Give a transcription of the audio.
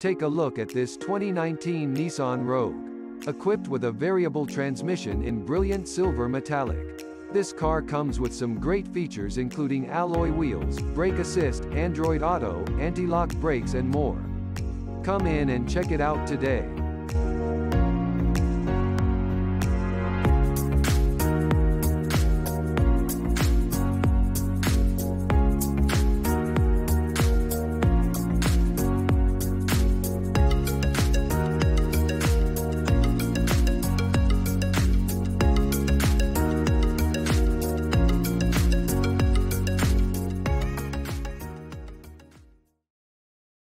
Take a look at this 2019 Nissan Rogue. Equipped with a variable transmission in brilliant silver metallic. This car comes with some great features including alloy wheels, brake assist, Android Auto, anti-lock brakes and more. Come in and check it out today.